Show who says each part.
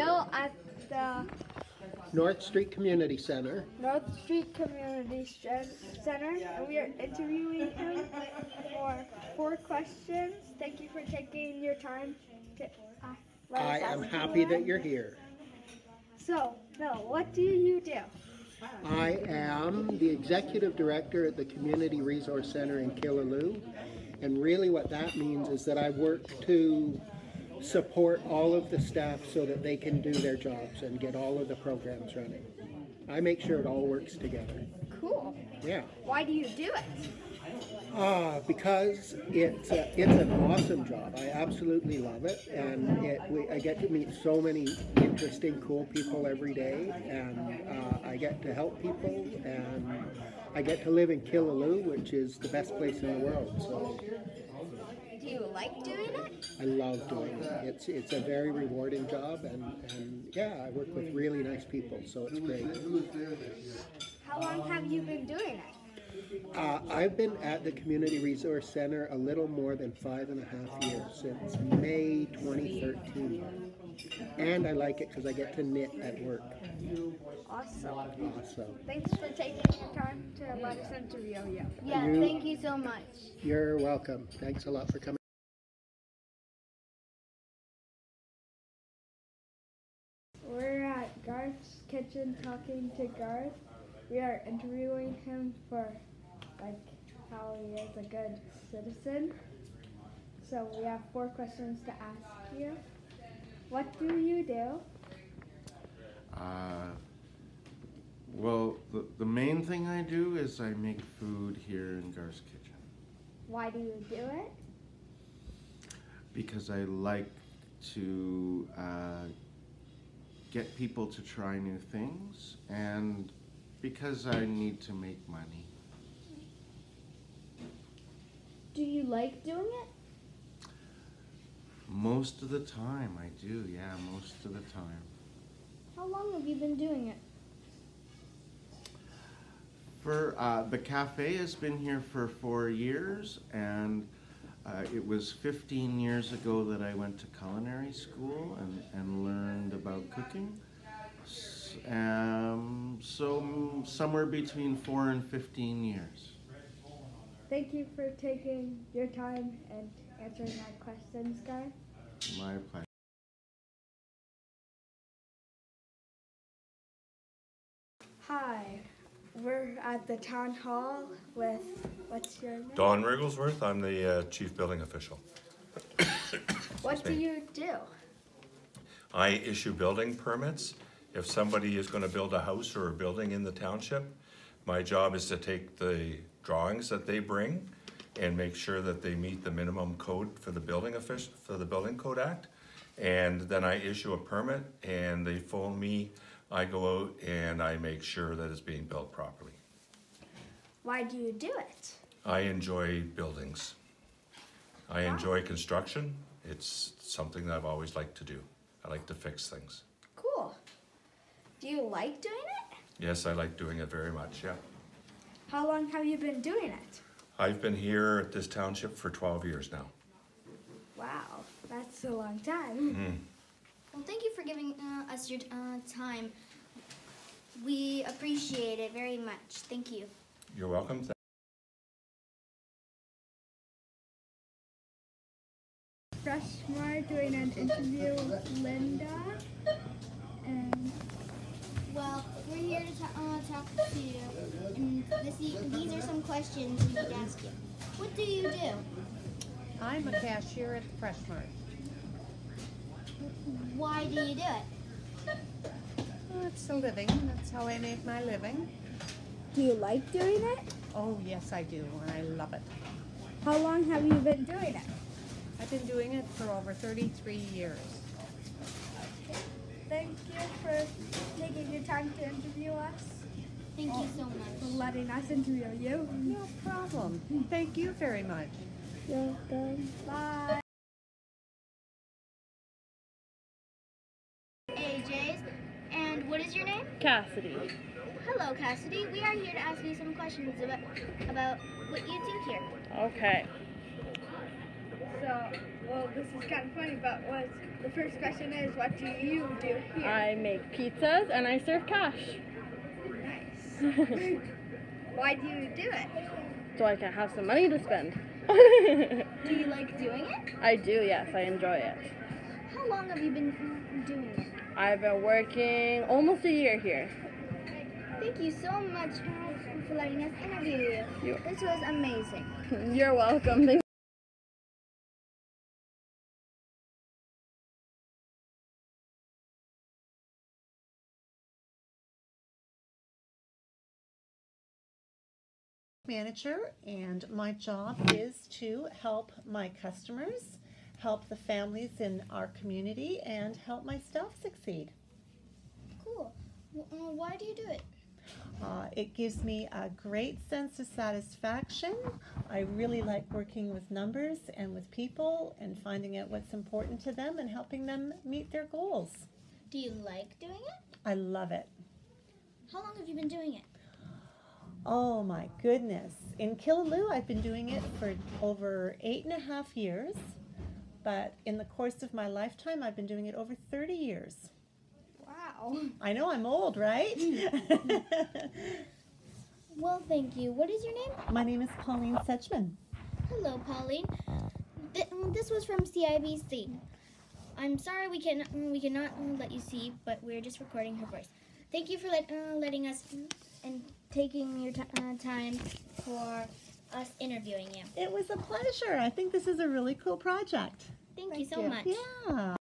Speaker 1: still at the
Speaker 2: North Street Community Center.
Speaker 1: North Street Community Center, and we are interviewing him for four questions. Thank you for taking your time to. Uh, let
Speaker 2: I
Speaker 1: us
Speaker 2: am
Speaker 1: ask
Speaker 2: happy that you're here.
Speaker 1: So, Bill, what do you do?
Speaker 2: I am the executive director at the Community Resource Center in Killaloe. And really what that means is that I work to support all of the staff so that they can do their jobs and get all of the programs running. I make sure it all works together.
Speaker 1: Cool.
Speaker 2: Yeah.
Speaker 1: Why do you do it?
Speaker 2: Uh, because it's a, it's an awesome job. I absolutely love it, and it, we, I get to meet so many interesting, cool people every day, and uh, I get to help people, and I get to live in Killaloe, which is the best place in the world. So
Speaker 1: Do you like doing it?
Speaker 2: I love doing it. It's it's a very rewarding job, and, and yeah, I work with really nice people, so it's great.
Speaker 1: How long have you been doing it?
Speaker 2: Uh, I've been at the Community Resource Center a little more than five and a half years, since May 2013. And I like it because I get to knit at work.
Speaker 1: Awesome.
Speaker 2: Awesome.
Speaker 1: Thanks for taking your time to let us interview you.
Speaker 3: Yeah,
Speaker 2: You-
Speaker 3: thank you so much.
Speaker 2: You're welcome. Thanks a lot for coming.
Speaker 1: Garth's kitchen talking to Garth. We are interviewing him for like how he is a good citizen. So we have four questions to ask you. What do you do?
Speaker 4: Uh, well, the, the main thing I do is I make food here in Garth's Kitchen
Speaker 1: Why do you do it?
Speaker 4: because I like to uh, get people to try new things and because I need to make money.
Speaker 1: Do you like doing it?
Speaker 4: Most of the time I do, yeah, most of the time.
Speaker 1: How long have you been doing it?
Speaker 4: For uh, the cafe has been here for four years, and uh, it was 15 years ago that I went to culinary school and, and learned about cooking. Um, so somewhere between four and 15 years.
Speaker 1: Thank you for taking your time and answering my questions, Guy.
Speaker 4: My pleasure.
Speaker 1: Hi, we're at the town hall with, what's your name?
Speaker 5: Don Rigglesworth, I'm the uh, chief building official.
Speaker 1: What do you do?
Speaker 5: I issue building permits. If somebody is gonna build a house or a building in the township, my job is to take the drawings that they bring and make sure that they meet the minimum code for the building official, for the Building Code Act. And then I issue a permit and they phone me, I go out and I make sure that it's being built properly.
Speaker 1: Why do you do it?
Speaker 5: I enjoy buildings. I enjoy construction. It's something that I've always liked to do. I like to fix things.
Speaker 1: Cool. Do you like doing it?
Speaker 5: Yes, I like doing it very much, yeah.
Speaker 1: How long have you been doing it?
Speaker 5: I've been here at this township for 12 years now.
Speaker 1: Wow, that's a long time.
Speaker 3: Well, thank you for giving uh, us your uh, time. We appreciate it very much. Thank you.
Speaker 5: You're welcome.
Speaker 1: Fresh Mart doing an interview with Linda. And
Speaker 3: Well, we're here to ta- uh, talk to you, and this, these are some questions we need to ask you. What do you do?
Speaker 6: I'm a cashier at the Fresh Mart.
Speaker 3: Why do you do it?
Speaker 6: Oh, it's a living. That's how I make my living.
Speaker 1: do you like doing it?
Speaker 6: Oh, yes, I do, and I love it.
Speaker 1: How long have you been doing it?
Speaker 6: I've been doing it for over 33 years.
Speaker 1: Thank you for taking your time to interview us,
Speaker 3: Thank you so much.
Speaker 1: for letting us interview you.
Speaker 6: No problem. Thank you very much.
Speaker 1: You're welcome. Bye.
Speaker 3: Is your name?
Speaker 7: Cassidy.
Speaker 3: Hello, Cassidy. We are here to ask you some questions about about what you do here.
Speaker 7: Okay.
Speaker 1: So, well, this is kind of funny, but what the first question is, what do you do here?
Speaker 7: I make pizzas and I serve cash.
Speaker 1: Nice. Why do you do it?
Speaker 7: so I can have some money to spend.
Speaker 3: Do you like doing it?
Speaker 7: I do, yes, I enjoy it.
Speaker 3: How long have you been doing it?
Speaker 7: I've been working almost a year here.
Speaker 3: Thank you so much for letting us interview you.
Speaker 7: You-
Speaker 3: This was amazing.
Speaker 7: You're welcome. Thank-
Speaker 6: Manager, and my job is to help my customers, help the families in our community, and help my staff succeed.
Speaker 3: Cool. W- uh, why do you do it?
Speaker 6: Uh, it gives me a great sense of satisfaction. I really like working with numbers and with people and finding out what's important to them and helping them meet their goals.
Speaker 3: Do you like doing it?
Speaker 6: I love it.
Speaker 3: How long have you been doing it?
Speaker 6: Oh my goodness. In Killaloe, I've been doing it for over eight and a half years, but in the course of my lifetime, I've been doing it over 30 years.
Speaker 3: Wow.
Speaker 6: I know I'm old, right?
Speaker 3: Well, thank you. What is your name?
Speaker 6: my name is Pauline Setchman.
Speaker 3: Hello, Pauline. Th- this was from CIBC. I'm sorry we can we cannot let you see, but we're just recording her voice. Thank you for let, uh, letting us and taking your t- uh, time for us interviewing you.
Speaker 6: It was a pleasure. I think this is a really cool project.
Speaker 3: Thank, you so
Speaker 7: you.
Speaker 3: much.
Speaker 6: Yeah.